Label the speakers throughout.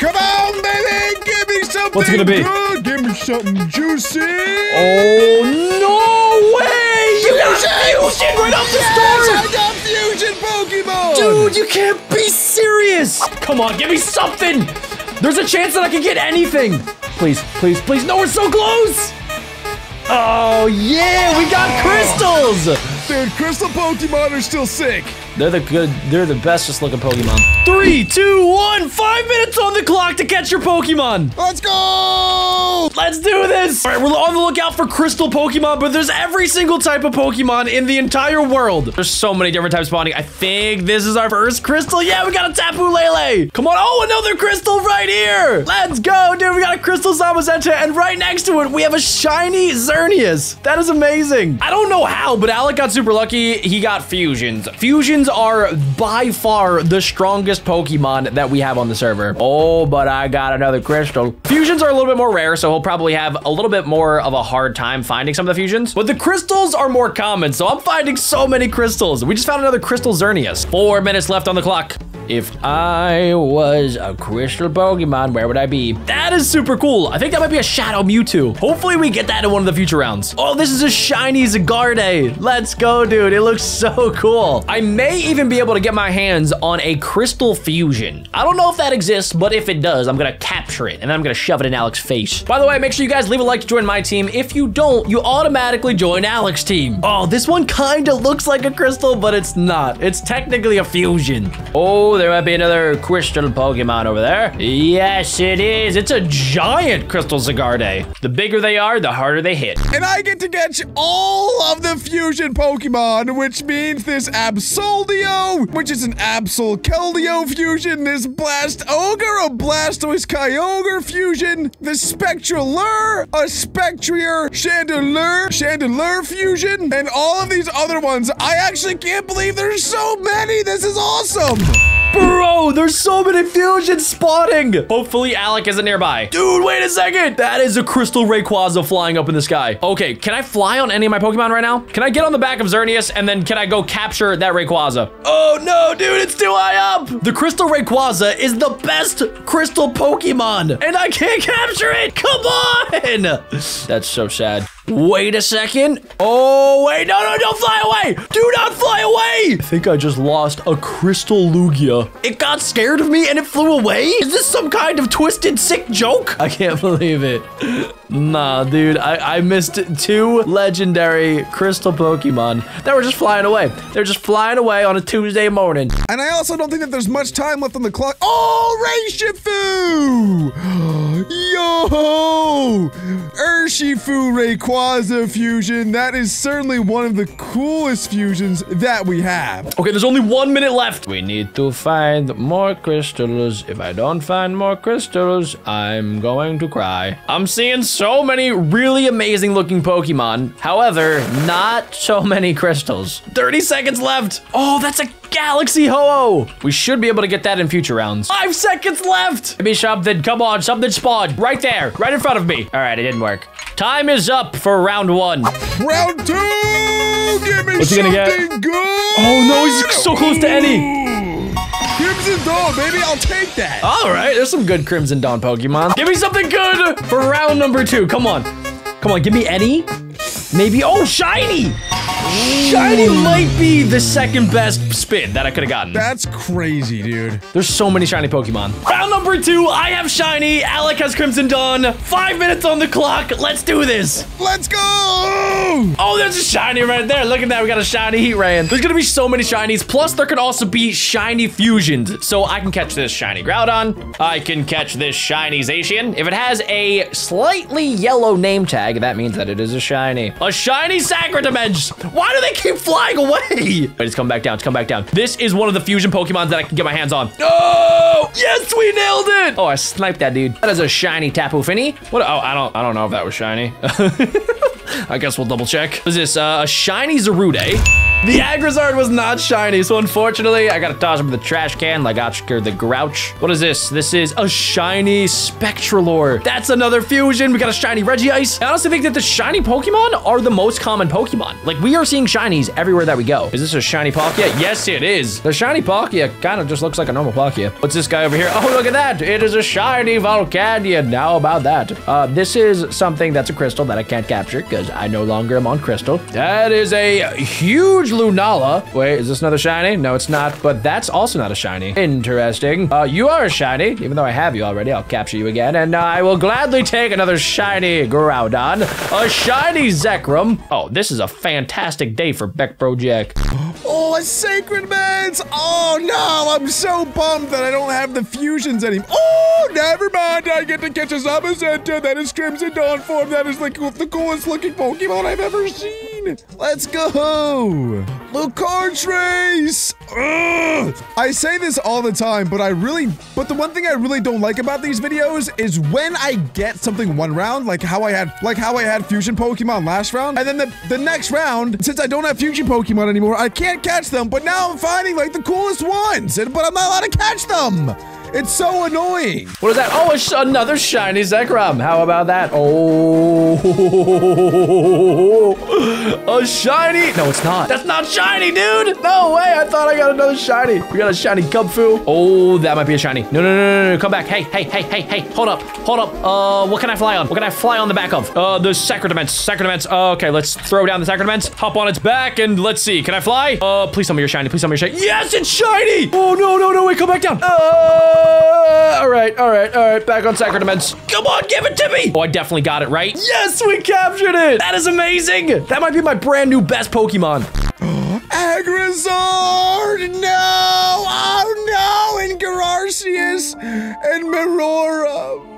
Speaker 1: Come on, baby! Give me something
Speaker 2: What's it gonna be?
Speaker 1: good! Give me something juicy!
Speaker 2: Oh, no way! You got fusion right off the
Speaker 1: Yes,
Speaker 2: start!
Speaker 1: I got fusion Pokemon!
Speaker 2: Dude, you can't be serious! Come on, give me something! There's a chance that I can get anything! Please, please, please, no, we're so close! Oh, yeah, we got oh. crystals!
Speaker 1: Dude, crystal Pokemon are still sick.
Speaker 2: They're the good, they're the bestest looking Pokemon. Three, two, one, five minutes on the clock to catch your Pokemon!
Speaker 1: Let's go!
Speaker 2: Let's do this! All right, we're on the lookout for crystal Pokemon, but there's every single type of Pokemon in the entire world. There's so many different types spawning. I think this is our first crystal. Yeah, we got a Tapu Lele. Come on. Oh, another crystal right here. Let's go, dude. We got a crystal Zamazenta, and right next to it, we have a shiny Xerneas. That is amazing. I don't know how, but Alec got super lucky. He got fusions. Fusions are by far the strongest Pokemon that we have on the server. Oh, but I got another crystal. Fusions are a little bit more rare, so he'll probably have a little bit more of a hard time finding some of the fusions. But the crystals are more common, so I'm finding so many crystals. We just found another crystal Xerneas. Four minutes left on the clock. If I was a crystal Pokemon, where would I be? That is super cool. I think that might be a Shadow Mewtwo. Hopefully we get that in one of the future rounds. Oh, this is a shiny Zygarde. Let's go, dude. It looks so cool. I may even be able to get my hands on a crystal fusion. I don't know if that exists, but if it does, I'm gonna capture it and then I'm gonna shove it in Alex's face. By the way, make sure you guys leave a like to join my team. If you don't, you automatically join Alex's team. Oh, this one kind of looks like a crystal, but it's not. It's technically a fusion. Oh, there might be another crystal Pokemon over there. Yes, it is. It's a giant crystal Zygarde. The bigger they are, the harder they hit.
Speaker 1: And I get to catch all of the fusion Pokemon, which means this Absoldio, which is an Absol Keldeo fusion, this Blast Ogre, a Blastoise Kyogre fusion, this Spectralure, a Spectrier Chandelure, Chandelure fusion, and all of these other ones. I actually can't believe there's so many. This is awesome.
Speaker 2: Bro, there's so many fusions spawning. Hopefully Alec isn't nearby. Dude, wait a second. That is a crystal Rayquaza flying up in the sky. Okay, can I fly on any of my Pokemon right now? Can I get on the back of Xerneas and then can I go capture that Rayquaza? Oh no, dude, it's too high up. The crystal Rayquaza is the best crystal Pokemon and I can't capture it. Come on. That's so sad. Wait a second. Oh, wait. No, no, don't fly away. Do not fly away. I think I just lost a crystal Lugia. It got scared of me and it flew away? Is this some kind of twisted, sick joke? I can't believe it. Nah, dude. I, I missed two legendary crystal Pokemon that were just flying away. They're just flying away on a Tuesday morning.
Speaker 1: And I also don't think that there's much time left on the clock. Oh, Rayshifu! Yo! Urshifu Rayquaza fusion. That is certainly one of the coolest fusions that we have.
Speaker 2: Okay, there's only one minute left. We need to find more crystals. If I don't find more crystals, I'm going to cry. I'm seeing so many really amazing looking Pokemon. However, not so many crystals. 30 seconds left. Oh, that's a Galaxy Ho-Oh. We should be able to get that in future rounds. Five seconds left. Give me something. Come on, something spawned. Right there, right in front of me. All right, it didn't work. Time is up for round one.
Speaker 1: Round two! Give me
Speaker 2: What's he
Speaker 1: something
Speaker 2: gonna get?
Speaker 1: good!
Speaker 2: Oh, no, he's so close to Eddie.
Speaker 1: Crimson Dawn, baby, I'll take that.
Speaker 2: All right, there's some good Crimson Dawn Pokemon. Give me something good for round number two. Come on. Come on, give me Eddie. Maybe, oh, Shiny. Shiny might be the second best spin that I could have gotten.
Speaker 1: That's crazy, dude.
Speaker 2: There's so many shiny Pokemon. Round number two, I have shiny. Alec has Crimson Dawn. Five minutes on the clock. Let's do this.
Speaker 1: Let's go!
Speaker 2: Oh, there's a shiny right there. Look at that. We got a shiny Heatran. There's gonna be so many shinies. Plus, there could also be shiny fusions. So I can catch this shiny Groudon. I can catch this shiny Zacian. If it has a slightly yellow name tag, that means that it is a shiny. A shiny Sacred Sacrodemenge. Why do they keep flying away? Wait, it's come back down. It's come back down. This is one of the fusion Pokemon that I can get my hands on. Oh, yes, we nailed it. Oh, I sniped that dude. That is a shiny Tapu Fini. What? Oh, I don't, I don't know if that was shiny. I guess we'll double check. What is this? Uh, a shiny Zarude. The Agrizard was not shiny, so unfortunately, I gotta toss him in the trash can like Oscar the Grouch. What is this? This is a shiny Spectralore. That's another fusion. We got a shiny Regice. I honestly think that the shiny Pokemon are the most common Pokemon. Like, we are seeing shinies everywhere that we go. Is this a shiny Palkia? Yes, it is. The shiny Palkia kind of just looks like a normal Palkia. What's this guy over here? Oh, look at that. It is a shiny Volcanion. Now about that? Uh, this is something that's a crystal that I can't capture because I no longer am on crystal. That is a huge Lunala. Wait, is this another shiny? No, it's not, but that's also not a shiny. Interesting. Uh, you are a shiny, even though I have you already. I'll capture you again, and uh, I will gladly take another shiny Groudon, a shiny Zekrom. Oh, this is a fantastic day for BeckBroJack.
Speaker 1: Oh, a Sacred Mans! Oh no, I'm so bummed that I don't have the fusions anymore. Oh, never mind. I get to catch a Zamazenta. That is Crimson Dawn form. That is like the coolest looking Pokemon I've ever seen. Let's go. Lucartrace! Ugh. I say this all the time, but I really, but the one thing I really don't like about these videos is when I get something one round, like how I had, like how I had fusion Pokemon last round, and then the, the next round, since I don't have fusion Pokemon anymore, I can't catch them, but now I'm finding like the coolest ones, but I'm not allowed to catch them. It's so annoying.
Speaker 2: What is that? Oh, another shiny Zekrom. How about that? Oh, a shiny. No, it's not. That's not shiny, dude. No way. I thought I got another shiny. We got a shiny Kubfu. Oh, that might be a shiny. No, no, no, no, no. Come back. Hey, hey, hey, hey, hey. Hold up. Hold up. Uh, what can I fly on? What can I fly on the back of? Uh, the Sacrodements. Sacrodements. Uh, okay, let's throw down the Sacrodements. Hop on its back and let's see. Can I fly? Uh, please tell me you're shiny. Please tell me you're shiny. Yes, it's shiny. Oh, no, no, no. Wait, come back down. Uh, right, all right, all right. Back on Sacrodements. Come on, give it to me. Oh, I definitely got it right. Yes, we captured it. That is amazing. That might be my brand new best Pokemon.
Speaker 1: Agrizard! No! Oh no! And Gararcius and Marora.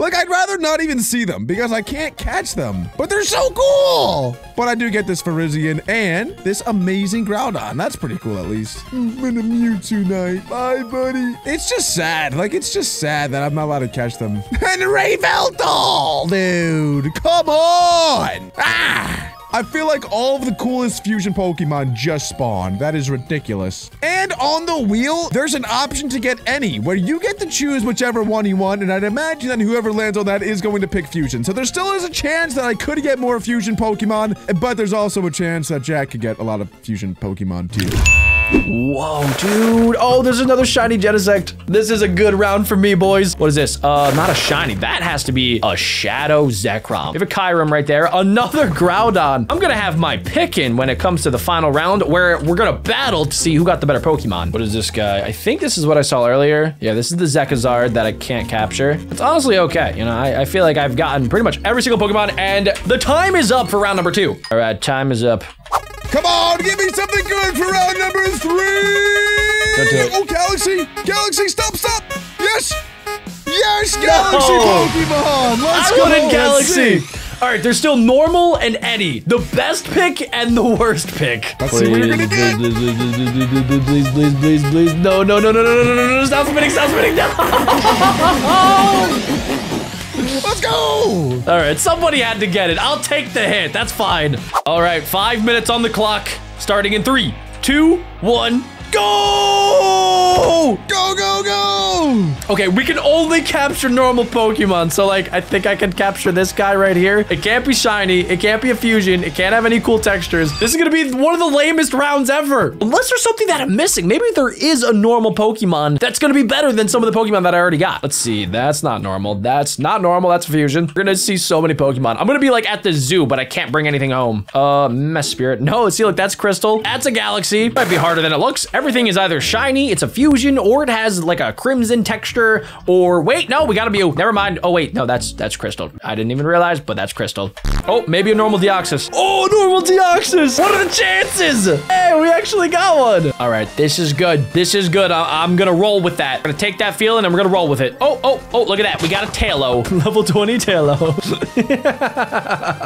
Speaker 1: Like, I'd rather not even see them because I can't catch them. But they're so cool! But I do get this Virizion and this amazing Groudon. That's pretty cool, at least. I'm in a Mewtwo night. Bye, buddy. It's just sad. Like, it's just sad that I'm not allowed to catch them. and Rayveltal, dude. Come on! Ah! I feel like all of the coolest fusion Pokemon just spawned. That is ridiculous. And on the wheel, there's an option to get any, where you get to choose whichever one you want, and I'd imagine that whoever lands on that is going to pick fusion. So there still is a chance that I could get more fusion Pokemon, but there's also a chance that Jack could get a lot of fusion Pokemon too.
Speaker 2: Whoa, dude. Oh, there's another shiny Genesect. This is a good round for me, boys. What is this? Uh, not a shiny. That has to be a Shadow Zekrom. We have a Kyurem right there. Another Groudon. I'm gonna have my pick in when it comes to the final round where we're gonna battle to see who got the better Pokemon. What is this guy? I think this is what I saw earlier. Yeah, this is the Zekazard that I can't capture. It's honestly okay. You know, I, I feel like I've gotten pretty much every single Pokemon and the time is up for round number two. All right, time is up.
Speaker 1: Come on, give me something good for round number three.
Speaker 2: Don't do it.
Speaker 1: Oh, Galaxy, Galaxy, stop, stop. Yes, yes, Galaxy
Speaker 2: No.
Speaker 1: Pokemon. Let's
Speaker 2: I
Speaker 1: go.
Speaker 2: wanted Galaxy. All right, there's still normal and Eddie. The best pick and the worst pick.
Speaker 1: Let's see what you're gonna get.
Speaker 2: Please, please, please, please, please, please. No, no, no, no, no, no, no, no, no. Stop spinning, stop spinning. No.
Speaker 1: Oh, Let's go.
Speaker 2: All right, somebody had to get it. I'll take the hit. That's fine. All right, five minutes on the clock. Starting in three, two, one, go!
Speaker 1: Go, go, go.
Speaker 2: Okay, we can only capture normal Pokemon. So, like, I think I can capture this guy right here. It can't be shiny. It can't be a fusion. It can't have any cool textures. This is going to be one of the lamest rounds ever. Unless there's something that I'm missing. Maybe there is a normal Pokemon that's going to be better than some of the Pokemon that I already got. Let's see. That's not normal. That's not normal. That's fusion. We're going to see so many Pokemon. I'm going to be like at the zoo, but I can't bring anything home. Uh, Mesprit. No, see, look, that's Crystal. That's a Galaxy. Might be harder than it looks. Everything is either shiny, it's a fusion, or it has like a crimson texture, or wait, no, we gotta be, oh, never mind. Oh, wait, no, that's that's Crystal. I didn't even realize, but that's Crystal. Oh, maybe a normal Deoxys. Oh, normal Deoxys. What are the chances? Hey, we actually got one. All right, this is good. This is good. I am gonna roll with that. I'm gonna take that feeling and we're gonna roll with it. Oh, oh, oh, look at that. We got a Talo. Level 20 Talo.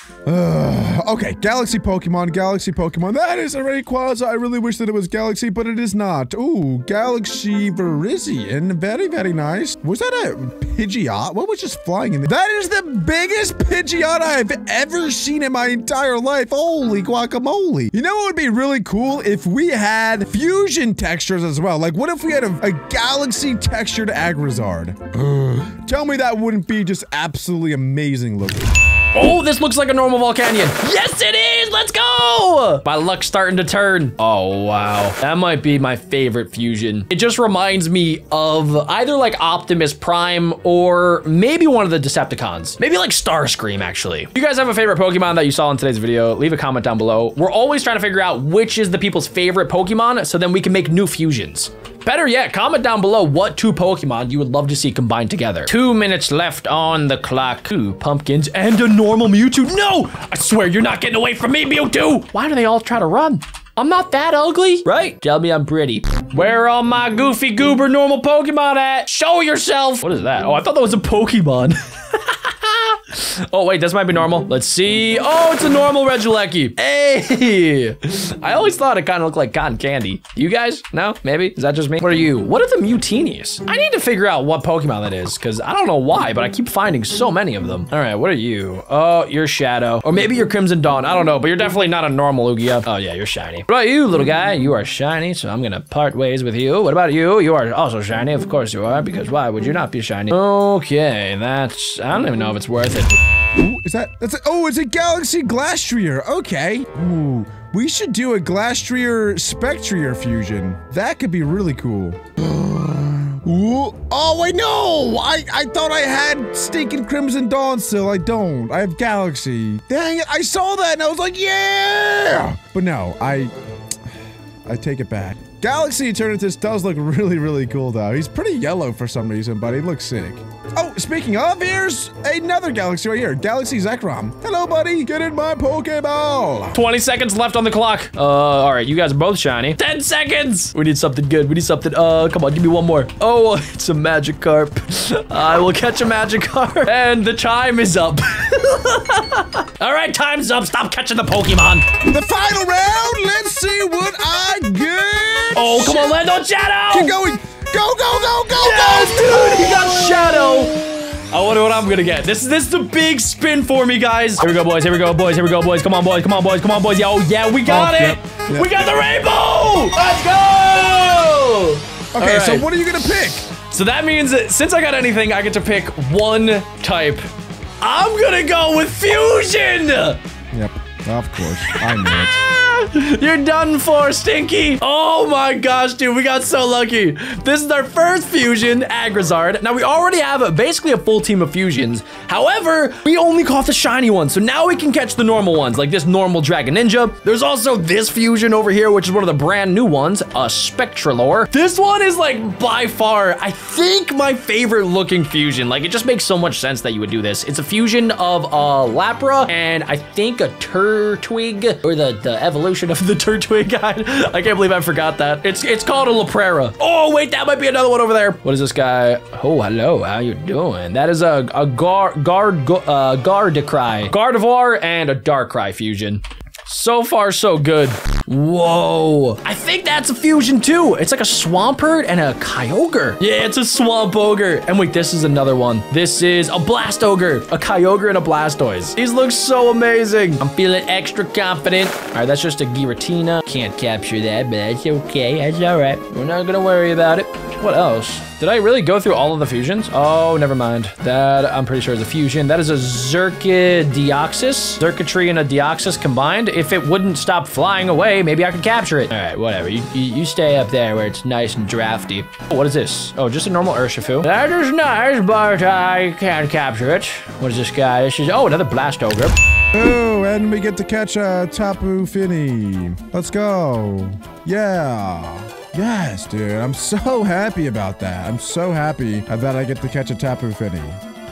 Speaker 1: Okay, Galaxy Pokemon, Galaxy Pokemon. That is a Rayquaza. I really wish that it was Galaxy, but it is not. Ooh, Galaxy Virizion. Very, very nice. Was that a Pidgeot? What was just flying in there? That is the biggest Pidgeot I've ever seen in my entire life. Holy guacamole. You know what would be really cool? If we had fusion textures as well. Like, what if we had a, a Galaxy textured Agrizard? Uh. Tell me that wouldn't be just absolutely amazing looking.
Speaker 2: Oh, this looks like a normal Volcanion. Yes, it is. Let's go. My luck's starting to turn. Oh, wow. That might be my favorite fusion. It just reminds me of either like Optimus Prime or maybe one of the Decepticons. Maybe like Starscream, actually. If you guys have a favorite Pokemon that you saw in today's video, leave a comment down below. We're always trying to figure out which is the people's favorite Pokemon so then we can make new fusions. Better yet, comment down below what two Pokemon you would love to see combined together. Two minutes left on the clock. Two pumpkins and a normal Mewtwo. No! I swear you're not getting away from me, Mewtwo! Why do they all try to run? I'm not that ugly, right? Tell me I'm pretty. Where are all my goofy goober normal Pokemon at? Show yourself! What is that? Oh, I thought that was a Pokemon. Oh, wait, this might be normal. Let's see. Oh, it's a normal Regieleki. Hey! I always thought it kind of looked like cotton candy. You guys? No? Maybe? Is that just me? What are you? What are the Mutinius? I need to figure out what Pokemon that is, because I don't know why, but I keep finding so many of them. All right, what are you? Oh, you're Shadow. Or maybe you're Crimson Dawn. I don't know, but you're definitely not a normal Lugia. Oh, yeah, you're shiny. What about you, little guy? You are shiny, so I'm gonna part ways with you. What about you? You are also shiny. Of course you are, because why would you not be shiny? Okay, that's... I don't even know if it's worth it.
Speaker 1: Ooh, is that, that's a, oh, it's a Galaxy Glastrier. Okay. Ooh, we should do a Glastrier Spectrier fusion. That could be really cool. Ooh, oh, I know! I, I thought I had stinking Crimson Dawn still. I don't. I have Galaxy. Dang it, I saw that and I was like, yeah! But no, I, I take it back. Galaxy Eternatus does look really, really cool, though. He's pretty yellow for some reason, but he looks sick. Oh, speaking of, here's another Galaxy right here. Galaxy Zekrom. Hello, buddy. Get in my Pokeball.
Speaker 2: 20 seconds left on the clock. Uh, all right, you guys are both shiny. 10 seconds. We need something good. We need something. Uh, come on, give me one more. Oh, it's a Magikarp. I will catch a Magikarp. And the chime is up. all right, time's up. Stop catching the Pokemon.
Speaker 1: The final round. Let's see what I get.
Speaker 2: Oh, come on, land on Shadow.
Speaker 1: Keep going. Go, go, go, go,
Speaker 2: Yes,
Speaker 1: go.
Speaker 2: dude, he got Shadow. I wonder what I'm gonna get. This is this is the big spin for me, guys. Here we go, boys. Here we go, boys. Here we go, boys. Come on, boys. Come on, boys. Come on, boys. Yo, yeah, we got
Speaker 1: Oh,
Speaker 2: it.
Speaker 1: yep, yep.
Speaker 2: We got the rainbow. Let's go.
Speaker 1: Okay,
Speaker 2: All
Speaker 1: so what are you gonna pick?
Speaker 2: So that means that since I got anything, I get to pick one type. I'm gonna go with fusion.
Speaker 1: Yep, of course. I knew it.
Speaker 2: You're done for, Stinky. Oh my gosh, dude, we got so lucky. This is our first fusion, Agrizard. Now, we already have basically a full team of fusions. However, we only caught the shiny ones, so now we can catch the normal ones, like this normal Dragon Ninja. There's also this fusion over here, which is one of the brand new ones, a Spectralore. This one is like by far, I think my favorite looking fusion. Like, it just makes so much sense that you would do this. It's a fusion of a Lapra and I think a Turtwig, or the, the evolution of the Turtwig guy. I can't believe I forgot that. It's it's called a Laprera. Oh, wait, that might be another one over there. What is this guy? Oh, hello, how you doing? That is a, a Gar, Guard, uh. Gardevoir and a Darkrai fusion. So far, so good. Whoa. I think that's a fusion too. It's like a Swampert and a Kyogre. Yeah, it's a Swamp Ogre. And wait, this is another one. This is a Blast Ogre, a Kyogre and a Blastoise. These look so amazing. I'm feeling extra confident. All right, that's just a Giratina. Can't capture that, but that's okay. That's all right. We're not gonna worry about it. What else? Did I really go through all of the fusions? Oh, never mind. That, I'm pretty sure is a fusion. That is a Zerkideoxys. Zerkatry and a Deoxys combined. If it wouldn't stop flying away, maybe I could capture it. All right, whatever. You, you, you stay up there where it's nice and drafty. Oh, what is this? Oh, just a normal Urshifu. That is nice, but I can't capture it. What is this guy? This is, oh, another Blast Ogre.
Speaker 1: Oh, and we get to catch a Tapu Fini. Let's go. Yeah. Yes, dude. I'm so happy about that. I'm so happy that I get to catch a Tapu Fini.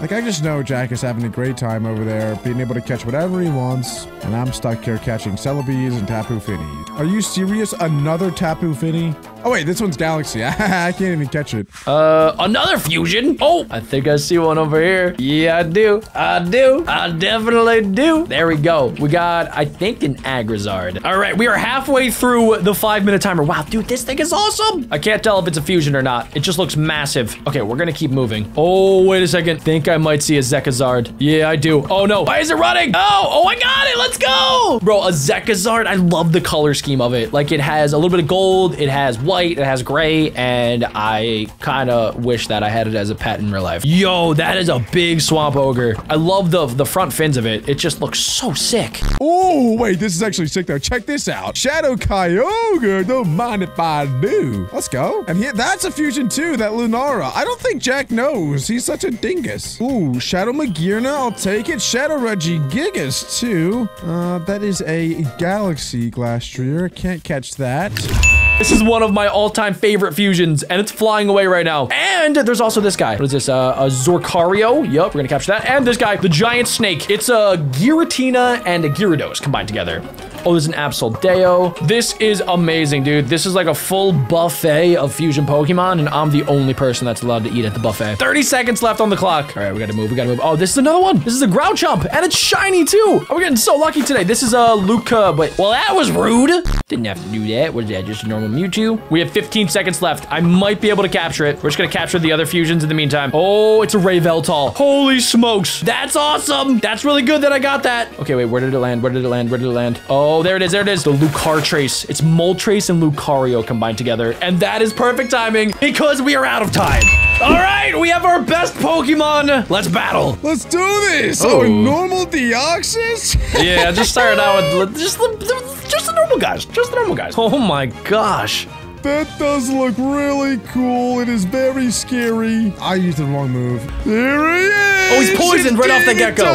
Speaker 1: Like, I just know Jack is having a great time over there, being able to catch whatever he wants, and I'm stuck here catching Celebes and Tapu Fini. Are you serious? Another Tapu Fini? Oh, wait, this one's Galaxy. I can't even catch it.
Speaker 2: Uh, another fusion. Oh, I think I see one over here. Yeah, I do. I do. I definitely do. There we go. We got, I think, an Agrizard. All right, we are halfway through the five minute timer. Wow, dude, this thing is awesome. I can't tell if it's a fusion or not. It just looks massive. Okay, we're gonna keep moving. Oh, wait a second. Think I might see a Zekazard. Yeah, I do. Oh no, why is it running? Oh, oh, I got it. Let's go. Bro, a Zekazard. I love the color scheme of it. Like it has a little bit of gold. It has white. It has gray. And I kind of wish that I had it as a pet in real life. Yo, that is a big swamp ogre. I love the, the front fins of it. It just looks so sick.
Speaker 1: Oh, wait, this is actually sick though. Check this out. Shadow Kyogre, don't mind if I do. Let's go. And here, that's a fusion too, that Lunara. I don't think Jack knows. He's such a dingus. Ooh, Shadow Magirna, I'll take it. Shadow Regigigas too. Uh, that is a Galaxy Glastrier. Can't catch that.
Speaker 2: This is one of my all-time favorite fusions, and it's flying away right now. And there's also this guy. What is this? Uh, a Zorcario. Yep, we're gonna capture that. And this guy, the giant snake. It's a Giratina and a Gyarados combined together. Oh, there's an Absoldeo. This is amazing, dude. This is like a full buffet of fusion Pokemon, and I'm the only person that's allowed to eat at the buffet. 30 seconds left on the clock. All right, we gotta move, we gotta move. Oh, this is another one. This is a Grouchump, and it's shiny too. Oh, we're getting so lucky today. This is a Luca, but, well, that was rude. Didn't have to do that. Was that just a normal Mewtwo? We have 15 seconds left. I might be able to capture it. We're just gonna capture the other fusions in the meantime. Oh, it's a Ray Veltal. Holy smokes. That's awesome. That's really good that I got that. Okay, wait, where did it land? Where did it land? Where did it land? Oh, there it is. There it is. The Lucartrace. It's Moltres and Lucario combined together. And that is perfect timing because we are out of time. All right, we have our best Pokemon. Let's battle.
Speaker 1: Let's do this.
Speaker 2: Oh.
Speaker 1: Oh, normal Deoxys?
Speaker 2: Yeah, just started out with just the, just the normal guys. Just the normal guys. Oh my gosh.
Speaker 1: That does look really cool. It is very scary. I used the wrong move. There he is.
Speaker 2: Oh, he's poisoned right off the get-go.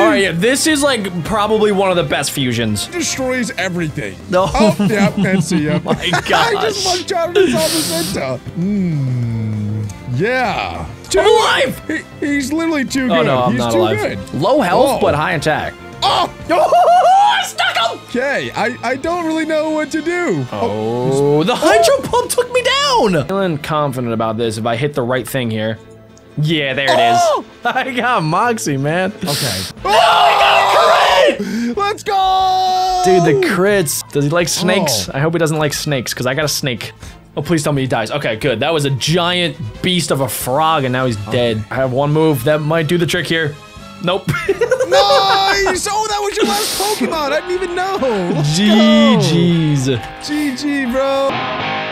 Speaker 2: All right, yeah, this is like probably one of the best fusions.
Speaker 1: Destroys everything.
Speaker 2: No.
Speaker 1: Oh, yeah, and see ya.
Speaker 2: My
Speaker 1: I just
Speaker 2: gosh.
Speaker 1: lucked out of this Alpha Hmm. Yeah. Too
Speaker 2: I'm alive.
Speaker 1: He, he's literally too good.
Speaker 2: Oh no, I'm
Speaker 1: he's
Speaker 2: not
Speaker 1: too
Speaker 2: alive.
Speaker 1: good.
Speaker 2: Low health,
Speaker 1: Oh.
Speaker 2: but high attack.
Speaker 1: Oh,
Speaker 2: Oh, I stuck him.
Speaker 1: okay. I, I don't really know what to do.
Speaker 2: Oh, the oh. hydro pump took me down. Feeling confident about this if I hit the right thing here. Yeah, there it is.
Speaker 1: Oh!
Speaker 2: I got Moxie, man.
Speaker 1: Okay.
Speaker 2: Oh, I got a crit!
Speaker 1: Let's go!
Speaker 2: Dude, the crits. Does he like snakes?
Speaker 1: Oh.
Speaker 2: I hope he doesn't like snakes, because I got a snake. Oh, please tell me he dies. Okay, good. That was a giant beast of a frog, and now he's oh. dead. I have one move that might do the trick here. Nope.
Speaker 1: Nice! Oh, that was your last Pokemon. I didn't even know. Let's go.
Speaker 2: GG's.
Speaker 1: GG, bro.